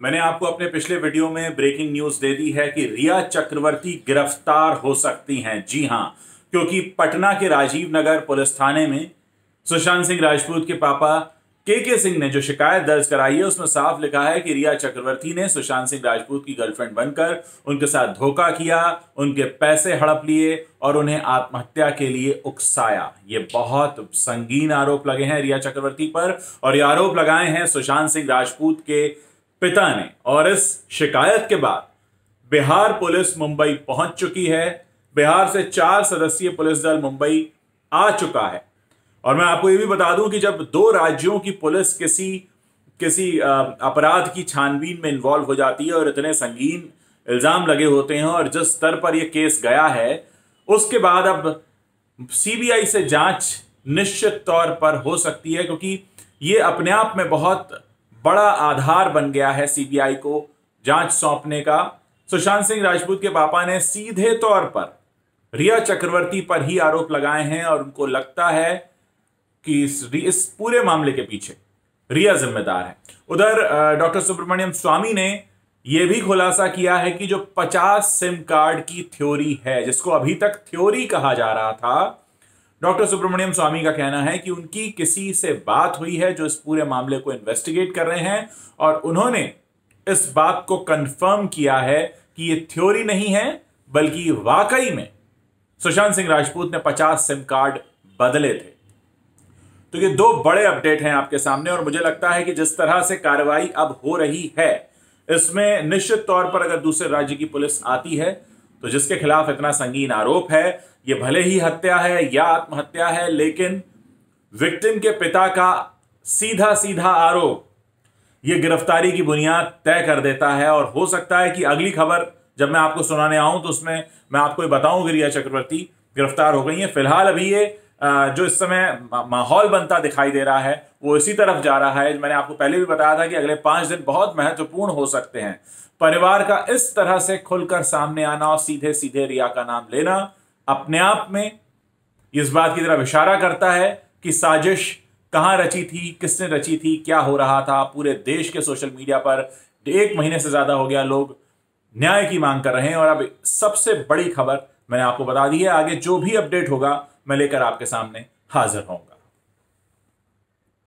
मैंने आपको अपने पिछले वीडियो में ब्रेकिंग न्यूज़ दे दी है कि रिया चक्रवर्ती गिरफ़्तार हो सकती हैं। जी हाँ, क्योंकि पटना के राजीव नगर पुलिस थाने में सुशांत सिंह राजपूत के पापा के के सिंह ने जो शिकायत दर्ज कराई है, उसमें साफ़ लिखा है कि रिया चक्रवर्ती ने सुशांत सिंह राजपूत की गर्लफ्रेंड बनकर उनके साथ धोखा किया, उनके पैसे हड़प लिए और उन्हें आत्महत्या के लिए उकसाया। ये बहुत संगीन आरोप लगे हैं रिया चक्रवर्ती पर और ये आरोप लगाए हैं सुशांत सिंह राजपूत के पिता ने और इस शिकायत के बाद बिहार पुलिस मुंबई पहुँच चुकी है। बिहार से चार सदस्यीय पुलिस दल मुंबई आ चुका है। और मैं आपको ये भी बता दूँ कि जब दो राज्यों की पुलिस किसी किसी अपराध की छानबीन में इन्वॉल्व हो जाती है और इतने संगीन इल्ज़ाम लगे होते हैं और जिस स्तर पर यह केस गया है, उसके बाद अब सीबीआई से जाँच निश्चित तौर पर हो सकती है, क्योंकि ये अपने आप में बहुत बड़ा आधार बन गया है सीबीआई को जाँच सौंपने का। सुशांत सिंह राजपूत के पापा ने सीधे तौर पर रिया चक्रवर्ती पर ही आरोप लगाए हैं और उनको लगता है कि इस, इस पूरे मामले के पीछे रिया जिम्मेदार है। उधर डॉक्टर सुब्रमण्यम स्वामी ने यह भी खुलासा किया है कि जो 50 सिम कार्ड की थ्योरी है जिसको अभी तक थ्योरी कहा जा रहा था डॉक्टर सुब्रमण्यम स्वामी का कहना है कि उनकी किसी से बात हुई है जो इस पूरे मामले को इन्वेस्टिगेट कर रहे हैं और उन्होंने इस बात को कंफर्म किया है कि ये थ्योरी नहीं है, बल्कि वाकई में सुशांत सिंह राजपूत ने 50 सिम कार्ड बदले थे। तो ये दो बड़े अपडेट हैं आपके सामने और मुझे लगता है कि जिस तरह से कार्रवाई अब हो रही है, इसमें निश्चित तौर पर अगर दूसरे राज्य की पुलिस आती है तो जिसके खिलाफ इतना संगीन आरोप है ये भले ही हत्या है, या आत्महत्या है, लेकिन विक्टिम के पिता का सीधा सीधा आरोप, ये गिरफ्तारी की बुनियाद तय कर देता है। और हो सकता है कि अगली खबर जब मैं आपको सुनाने आऊँ तो उसमें मैं आपको बताऊँ कि रिया चक्रवर्ती, गिरफ़्तार हो गई है। फ़िलहाल अभी ये जो इस समय माहौल बनता दिखाई दे रहा है, वो इसी तरफ़ जा रहा है। मैंने आपको पहले भी बताया था कि अगले पाँच दिन बहुत महत्वपूर्ण हो सकते हैं। परिवार का इस तरह से खुलकर सामने आना और सीधे सीधे रिया का नाम लेना अपने आप में इस बात की तरफ़ इशारा करता है कि साजिश कहाँ रची थी, किसने रची थी, क्या हो रहा था। पूरे देश के सोशल मीडिया पर एक महीने से ज़्यादा हो गया, लोग न्याय की मांग कर रहे हैं। और अब सबसे बड़ी खबर मैंने आपको बता दी है, आगे जो भी अपडेट होगा मैं लेकर आपके सामने हाजिर होऊँगा।